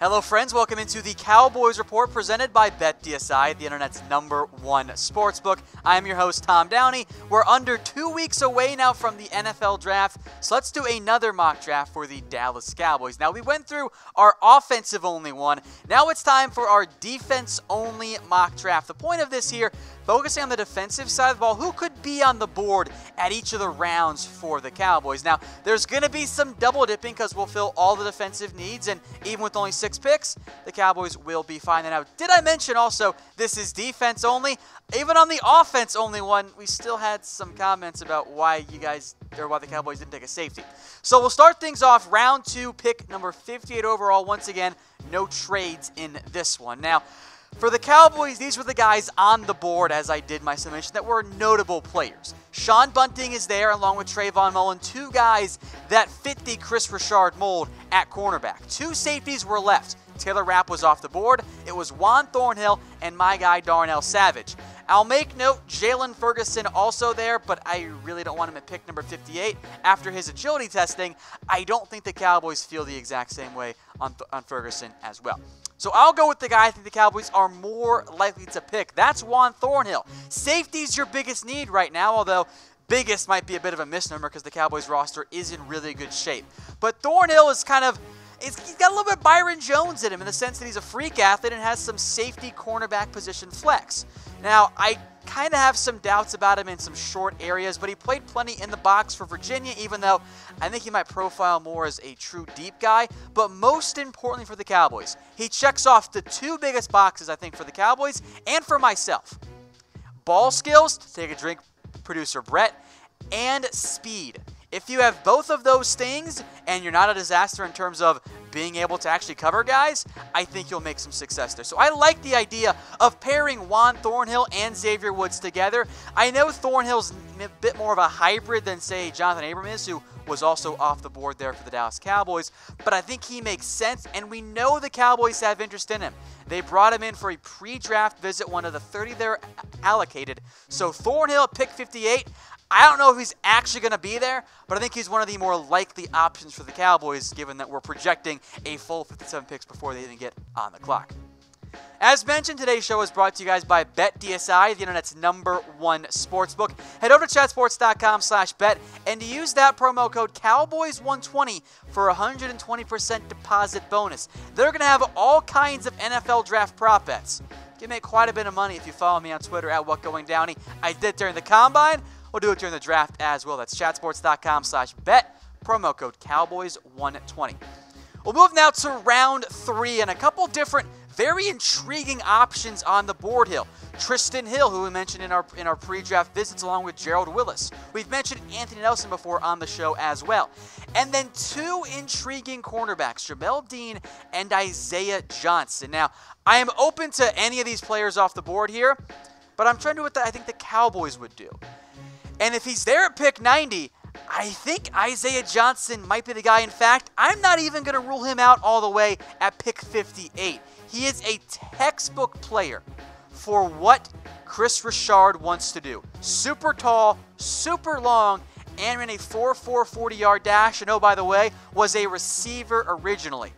Hello, friends. Welcome into the Cowboys Report presented by BetDSI, the internet's number one sportsbook. I'm your host, Tom Downey. We're under two weeks away now from the NFL draft, so let's do another mock draft for the Dallas Cowboys. Now, we went through our offensive only one. Now it's time for our defense only mock draft. The point of this here focusing on the defensive side of the ball, who could be on the board at each of the rounds for the Cowboys. Now, there's going to be some double dipping because we'll fill all the defensive needs, and even with only six picks, the Cowboys will be fine. Now, did I mention also this is defense only? Even on the offense only one, we still had some comments about why you guys or why the Cowboys didn't take a safety. So we'll start things off round two, pick number 58 overall. Once again, no trades in this one. Now, for the Cowboys, these were the guys on the board as I did my summation that were notable players. Sean Bunting is there along with Trayvon Mullen, two guys that fit the Kris Richard mold at cornerback. Two safeties were left. Taylor Rapp was off the board. It was Juan Thornhill and my guy Darnell Savage. I'll make note, Jaylon Ferguson also there, but I really don't want him at pick number 58. After his agility testing, I don't think the Cowboys feel the exact same way on, on Ferguson as well. So I'll go with the guy I think the Cowboys are more likely to pick. That's Juan Thornhill. Safety's your biggest need right now, although biggest might be a bit of a misnomer because the Cowboys roster is in really good shape. But Thornhill is kind of he's got a little bit of Byron Jones in him in the sense that he's a freak athlete and has some safety cornerback position flex. Now, I kind of have some doubts about him in some short areas, but he played plenty in the box for Virginia, even though I think he might profile more as a true deep guy. But most importantly for the Cowboys, he checks off the two biggest boxes, I think, for the Cowboys and for myself ball skills, take a drink, producer Brett, and speed. If you have both of those things and you're not a disaster in terms of being able to actually cover guys, I think you'll make some success there. So I like the idea of pairing Juan Thornhill and Xavier Woods together. I know Thornhill's a bit more of a hybrid than, say, Johnathan Abram is, who was also off the board there for the Dallas Cowboys, but I think he makes sense, and we know the Cowboys have interest in him. They brought him in for a pre draft visit, one of the 30 they're allocated. So Thornhill pick 58, I don't know if he's actually going to be there, but I think he's one of the more likely options for the Cowboys, given that we're projecting a full 57 picks before they even get on the clock. As mentioned, today's show is brought to you guys by BetDSI, the internet's number one sportsbook. Head over to chatsports.com slash bet and use that promo code Cowboys120 for a 120% deposit bonus. They're going to have all kinds of NFL draft prop bets. You can make quite a bit of money if you follow me on Twitter at WhatGoingDowney. I did during the Combine. We'll do it during the draft as well. That's chatsports.com slash bet. Promo code Cowboys120. We'll move now to round three and a couple different very intriguing options on the board hill. Trysten Hill, who we mentioned in our in our pre-draft visits, along with Gerald Willis. We've mentioned Anthony Nelson before on the show as well. And then two intriguing cornerbacks, Jamel Dean and Isaiah Johnson. Now, I am open to any of these players off the board here, but I'm trying to do what the, I think the Cowboys would do. And if he's there at pick 90, I think Isaiah Johnson might be the guy. In fact, I'm not even going to rule him out all the way at pick 58. He is a textbook player for what Kris Richard wants to do. Super tall, super long, and ran a 4-4 40-yard dash. And oh, by the way, was a receiver originally.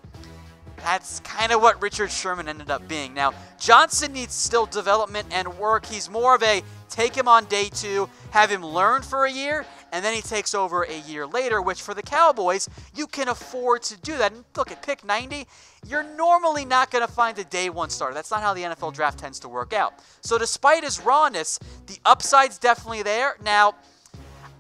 That's kind of what Richard Sherman ended up being. Now, Johnson needs still development and work. He's more of a take him on day two, have him learn for a year, and then he takes over a year later, which for the Cowboys, you can afford to do that. And look at pick 90, you're normally not going to find a day one starter. That's not how the NFL draft tends to work out. So despite his rawness, the upside's definitely there. Now,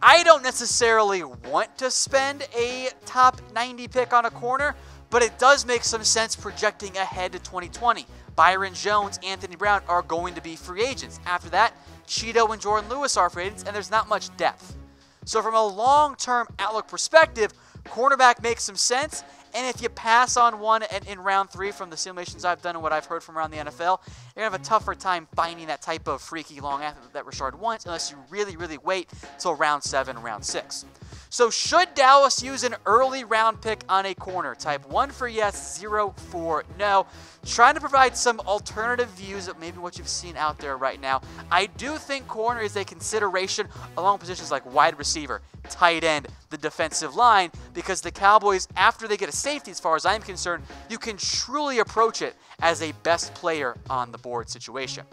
I don't necessarily want to spend a top 90 pick on a corner, but it does make some sense projecting ahead to 2020. Byron Jones, Anthony Brown are going to be free agents. After that, Chido and Jourdan Lewis are free agents, and there's not much depth. So, from a long term outlook perspective, cornerback makes some sense. And if you pass on one in round three from the simulations I've done and what I've heard from around the NFL, you're going to have a tougher time finding that type of freaky long athlete that Richard wants unless you really, really wait till round seven, round six. So should Dallas use an early round pick on a corner? Type 1 for yes, 0 for no. Trying to provide some alternative views of maybe what you've seen out there right now. I do think corner is a consideration along positions like wide receiver, tight end, the defensive line, because the Cowboys, after they get a safety, as far as I'm concerned, you can truly approach it as a best player on the board situation.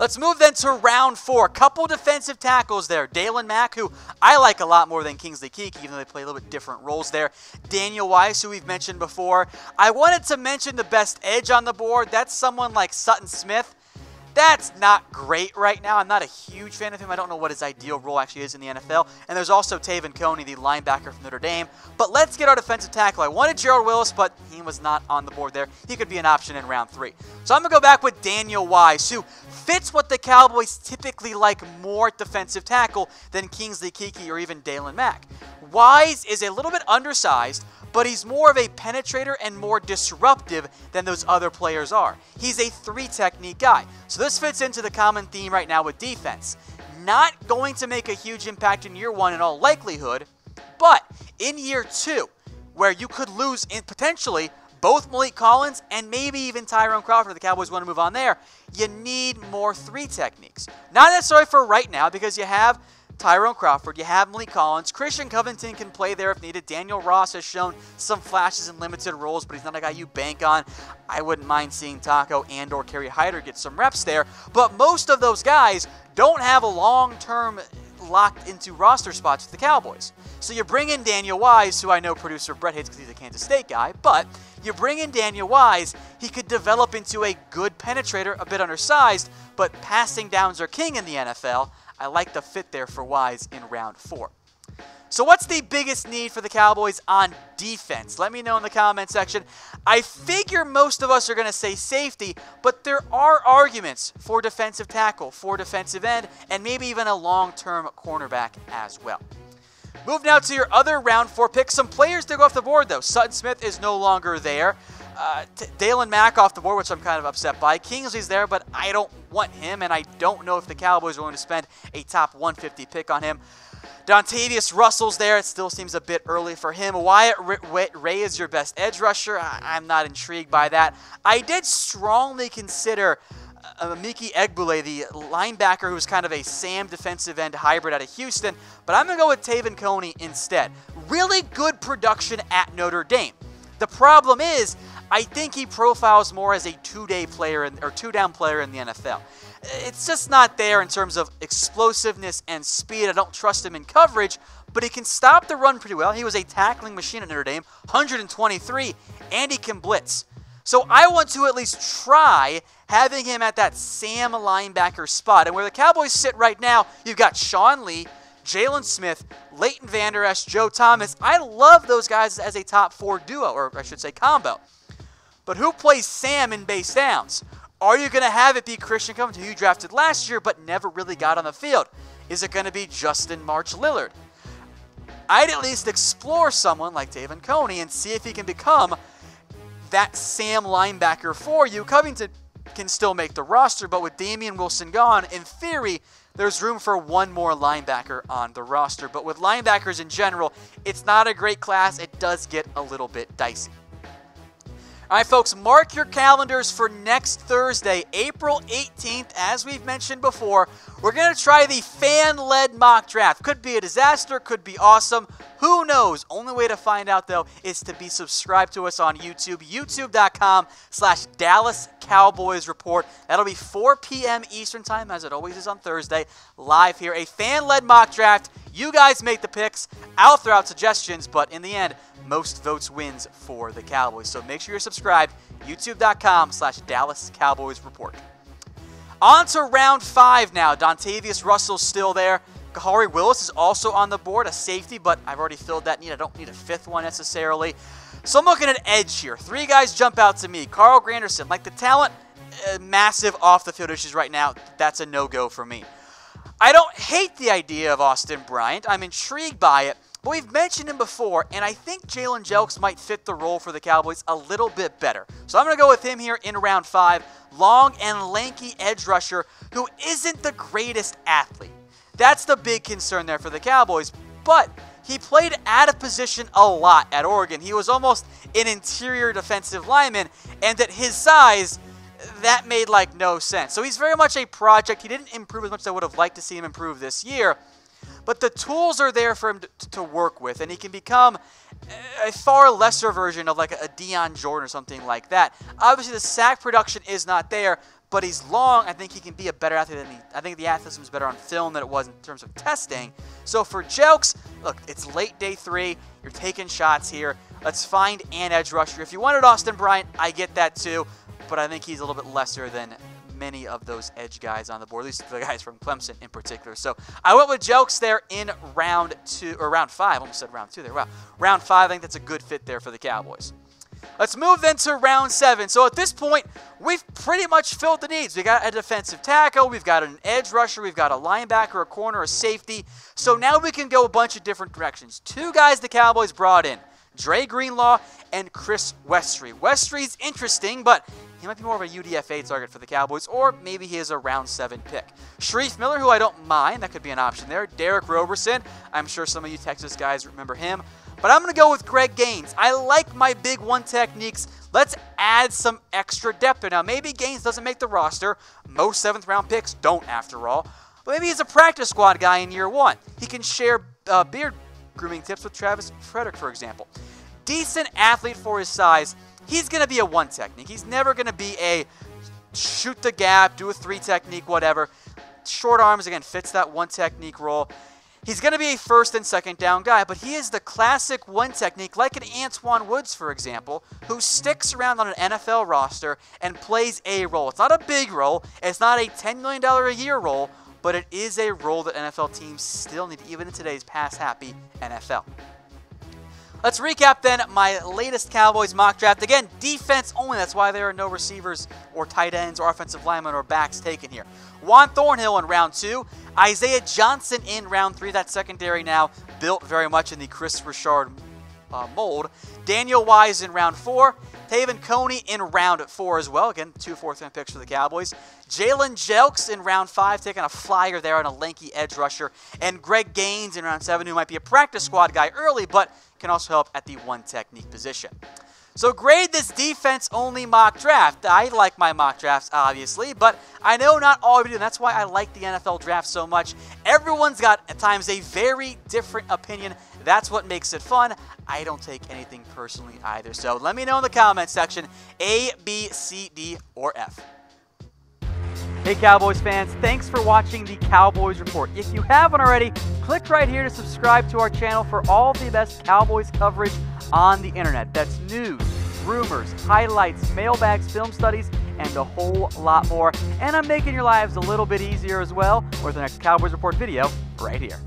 Let's move then to round four. Couple defensive tackles there. Daylon Mack, who I like a lot more than Kingsley Keke, even though they play a little bit different roles there. Daniel Wise, who we've mentioned before. I wanted to mention the best edge on the board. That's someone like Sutton Smith. That's not great right now. I'm not a huge fan of him. I don't know what his ideal role actually is in the NFL. And there's also Te'von Coney, the linebacker from Notre Dame. But let's get our defensive tackle. I wanted Gerald Willis, but he was not on the board there. He could be an option in round three. So I'm going to go back with Daniel Wise, who fits what the Cowboys typically like more defensive tackle than Kingsley Keke or even Daylon Mack. Wise is a little bit undersized, but he's more of a penetrator and more disruptive than those other players are. He's a three technique guy. So this fits into the common theme right now with defense. Not going to make a huge impact in year one in all likelihood, but in year two, where you could lose in potentially both Maliek Collins and maybe even Tyrone Crawford, the Cowboys want to move on there, you need more three techniques. Not necessarily for right now because you have Tyrone Crawford, you have Maliek Collins. Christian Covington can play there if needed. Daniel Ross has shown some flashes in limited roles, but he's not a guy you bank on. I wouldn't mind seeing Taco and or Kerry Hyder get some reps there, but most of those guys don't have a long-term locked into roster spots with the Cowboys. So you bring in Daniel Wise, who I know producer Brett hates because he's a Kansas State guy, but you bring in Daniel Wise, he could develop into a good penetrator, a bit undersized, but passing downs are king in the NFL. I like the fit there for Wise in round four. So, what's the biggest need for the Cowboys on defense? Let me know in the comment section. I figure most of us are going to say safety, but there are arguments for defensive tackle, for defensive end, and maybe even a long term cornerback as well. Move now to your other round four picks. Some players to go off the board, though. Sutton Smith is no longer there. Uh, Daylon Mack off the board, which I'm kind of upset by. Kingsley's there, but I don't want him, and I don't know if the Cowboys are willing to spend a top 150 pick on him. Dontavius Russell's there. It still seems a bit early for him. Wyatt Ray is your best edge rusher. I'm not intrigued by that. I did strongly consider uh, Emeke Egbule, the linebacker who's kind of a Sam defensive end hybrid out of Houston, but I'm going to go with Te'von Coney instead. Really good production at Notre Dame. The problem is, I think he profiles more as a two-day player in, or two-down player in the NFL. It's just not there in terms of explosiveness and speed. I don't trust him in coverage, but he can stop the run pretty well. He was a tackling machine at Notre Dame, 123, and he can blitz. So I want to at least try having him at that Sam linebacker spot. And where the Cowboys sit right now, you've got Sean Lee, Jaylon Smith, Leighton Vander Esch, Joe Thomas. I love those guys as a top four duo, or I should say combo. But who plays Sam in base downs? Are you going to have it be Christian Covington, who you drafted last year but never really got on the field? Is it going to be Justin March Lillard? I'd at least explore someone like Te'von Coney and see if he can become that Sam linebacker for you. Covington can still make the roster, but with Damien Wilson gone, in theory, there's room for one more linebacker on the roster. But with linebackers in general, it's not a great class. It does get a little bit dicey. All right, folks, mark your calendars for next Thursday, April 18th. As we've mentioned before, we're going to try the fan led mock draft. Could be a disaster, could be awesome. Who knows? Only way to find out, though, is to be subscribed to us on YouTube, youtube.com slash Dallas Cowboys Report. That'll be 4 p.m. Eastern Time, as it always is on Thursday, live here. A fan led mock draft. You guys make the picks. I'll throw out suggestions, but in the end, most votes wins for the Cowboys. So make sure you're subscribed. YouTube.com slash Dallas Cowboys Report. On to round five now. Dontavius Russell's still there. Khari Willis is also on the board, a safety, but I've already filled that need. I don't need a fifth one necessarily. So I'm looking at edge here. Three guys jump out to me. Carl Granderson, like the talent, uh, massive off the field issues right now. That's a no go for me. I don't hate the idea of Austin Bryant. I'm intrigued by it. But we've mentioned him before, and I think Jalen Jelks might fit the role for the Cowboys a little bit better. So I'm going to go with him here in round five. Long and lanky edge rusher who isn't the greatest athlete. That's the big concern there for the Cowboys. but he played out of position a lot at Oregon. He was almost an interior defensive lineman, and at his size, that made like no sense. So he's very much a project. He didn't improve as much as I would have liked to see him improve this year, but the tools are there for him to, to work with, and he can become a far lesser version of like a Dion Jordan or something like that. Obviously, the sack production is not there, but he's long. I think he can be a better athlete than he. I think the athleticism is better on film than it was in terms of testing. So for Jelks, look, it's late day three. You're taking shots here. Let's find an edge rusher. If you wanted Austin Bryant, I get that too, but I think he's a little bit lesser than many of those edge guys on the board, at least the guys from Clemson in particular. So I went with Jelks there in round two, or round five. almost said round two there. Wow. Round five, I think that's a good fit there for the Cowboys. Let's move then to round seven. So at this point, we've pretty much filled the needs. We got a defensive tackle, we've got an edge rusher, we've got a linebacker, a corner, a safety. So now we can go a bunch of different directions. Two guys the Cowboys brought in. Dre Greenlaw and Chris Westry. Westry's interesting, but he might be more of a UDFA target for the Cowboys, or maybe he is a round seven pick. Shareef Miller, who I don't mind, that could be an option there. Derek Roberson, I'm sure some of you Texas guys remember him. But I'm going to go with Greg Gaines. I like my big one techniques. Let's add some extra depth there. Now, maybe Gaines doesn't make the roster. Most seventh round picks don't, after all. But maybe he's a practice squad guy in year one. He can share uh, beard grooming tips with Travis Frederick, for example. Decent athlete for his size. He's going to be a one technique. He's never going to be a shoot the gap, do a three technique, whatever. Short arms, again, fits that one technique role. He's going to be a first and second down guy, but he is the classic one technique, like an Antwaun Woods, for example, who sticks around on an NFL roster and plays a role. It's not a big role, it's not a $10 million a year role, but it is a role that NFL teams still need, even in today's pass happy NFL. Let's recap then my latest Cowboys mock draft. Again, defense only. That's why there are no receivers or tight ends or offensive linemen or backs taken here. Juan Thornhill in round two. Isaiah Johnson in round three. That secondary now built very much in the Kris Richard uh, mold. Daniel Wise in round four. Te'von Coney in round four as well. Again, two fourth round picks for the Cowboys. Jalen Jelks in round five, taking a flyer there on a lanky edge rusher. And Greg Gaines in round seven, who might be a practice squad guy early, but can also help at the one technique position. So grade this defense only mock draft. I like my mock drafts, obviously, but I know not all of you do. That's why I like the NFL draft so much. Everyone's got at times a very different opinion. That's what makes it fun. I don't take anything personally either. So let me know in the comments section A, B, C, D, or F. Hey Cowboys fans, thanks for watching the Cowboys Report. If you haven't already, click right here to subscribe to our channel for all the best Cowboys coverage on the internet. That's news, rumors, highlights, mailbags, film studies, and a whole lot more. And I'm making your lives a little bit easier as well with the next Cowboys Report video right here.